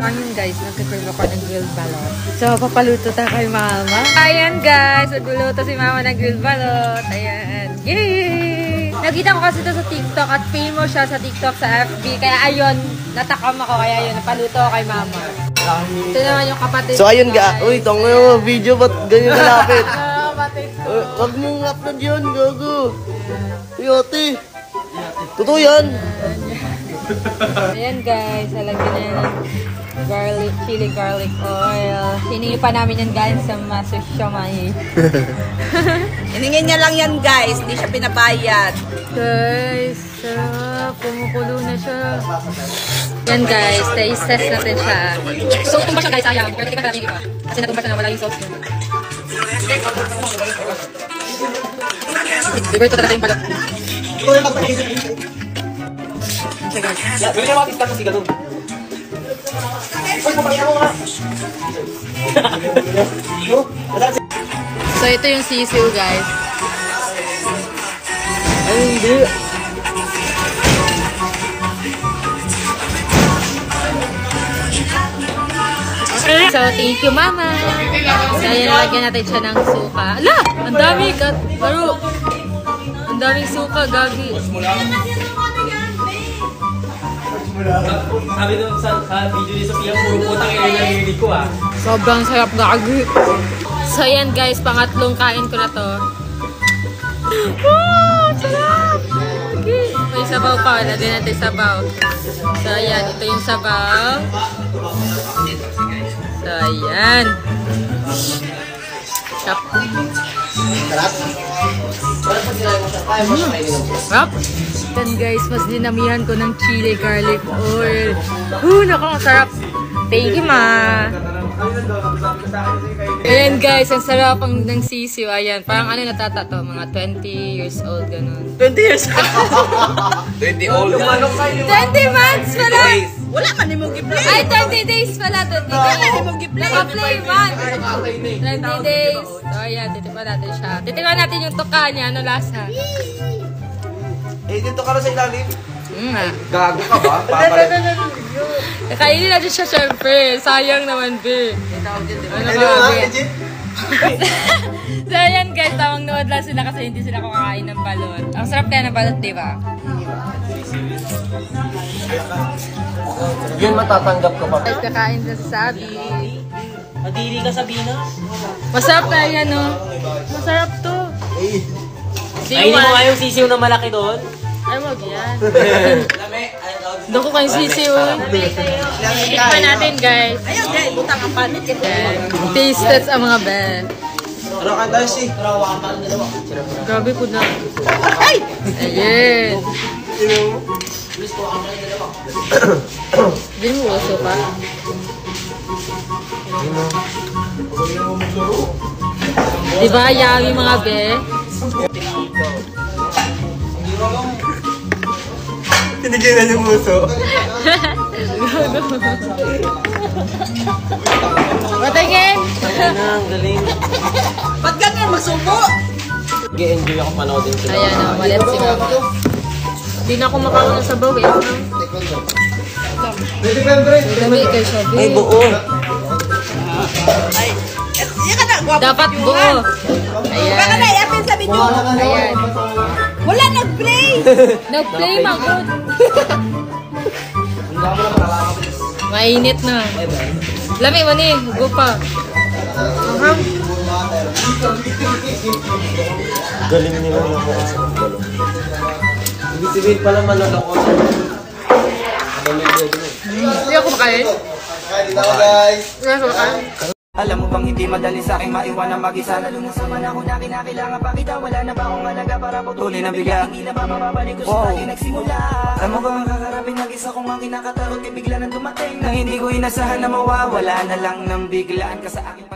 guys, magka-serve ako ng grilled balot. So, papaluto tayo kay mama. Ayan guys, magluluto si mama ng grilled balot. Ayan. Yay! Nakita ko kasi ito sa TikTok at famous siya sa TikTok sa FB. Kaya ayun, natakam ako. Kaya ayun, napaluto ako kay mama. Ito naman yung kapatid. So ayun ga, uy, tong yung video ba't ganyan kalapit? Ah, kapatid ko. Uh, wag mong upload yun, gago. Uy, ate. Totoo yan. Ayan guys, halagyan na ng garlic, chili garlic oil. Hiningi pa namin yan guys sa Siomai. Hiningin niya lang yan guys, hindi siya pinabayad. guys, sarap. Kumukulo na siya. Yan guys, taste test natin siya. So, tumba siya guys, sayang. Pero tika natin iba. Kasi natumba siya na wala yung sauce niya. Liberto talaga yung balot. So, ito yung sisiw guys. Ay. So, thank you, Mama. Kaya nalagyan natin siya ng suka. Ala! Ang dami! Laro! Ang daming suka, gagi. Sabi nung sa, sa video ni Sophia, puro putang ina yung narinig ko ah. Sobrang sarap, gagi. So, yan guys, pangatlong kain ko na to. Wow! Sarap! Gagi. May sabaw pa. Lagyan natin sabaw. So, ayan. Ito yung sabaw. So, ayan. Sarap. Sarap. Then guys, mas dinamihan ko ng chili garlic oil. Uh, naku, ang sarap. Thank you, ma. Ayan guys, ang sarap ang ng sisiw. Ayan, parang ano natata to, mga 20 years old, ganun. 20 years 20 old. 20 months pala! Wala man ni mo giplay. Ay, 20 days pala. 20 Wala days. ni mo giplay. Naka-play man. 20 days. So, ayan, titikman natin siya. Titikman natin yung tuka niya. Ano lasa? Eh, dito ka na sa ilalim. Mm, ah. Gago ka ba? Papalit. Kakainin natin siya syempre. Sayang naman, be. Ano ba, be? so, ayan guys, tawang nuwad lang sila kasi hindi sila kakain ng balot. Ang sarap kaya ng balot, di ba? Yun matatanggap ko pa. Guys, kakain na si Sabi. Madiri ka sa Bina. Masarap na yan, no? Masarap to. Eh, Ay, mo nga yung sisiw na malaki doon. Ay, wag yan. Doon ko kayong sisiw. Tikman natin, guys. Ayun guys, butang ang panit. Taste test ang mga be. ano ka tayo si? Grabe po na. Ay! Ayan. Hindi mo uso pa. Diba, yummy mga be? Tinigyan yung uso. Patingin! Ang galing. Ba't ganyan magsubo? Nag-enjoy ako panoodin sila. Ayan o, malit si mama. Hindi na ako makakuha ng sabaw eh. Dami kay Shabi. Ay, buo. Ay, yan ka na. Gwapo Dapat buo. ha? Baka na, Ayan. yapin sabi nyo. Ayan. Wala nag-play. Nag-play magod. Mainit na. Lami mo ni, go pa. Aham. Galing nila na ako sa balon. Ibig sabihin pala malalakas. Hindi ako makain. Dito guys. Hindi ako makain. Alam mo bang hindi madali sa akin maiwan ang mag-isa Lalo na sa na kinakailangan pa kita Wala na ba akong alaga para putulin ang bigla Hindi na ba mababalik ko sa tayo nagsimula Alam mo bang ang kakarapin ng isa kong ang kinakatarot Kay bigla nang dumating Na hindi ko inasahan na mawawala na lang ng biglaan ka sa akin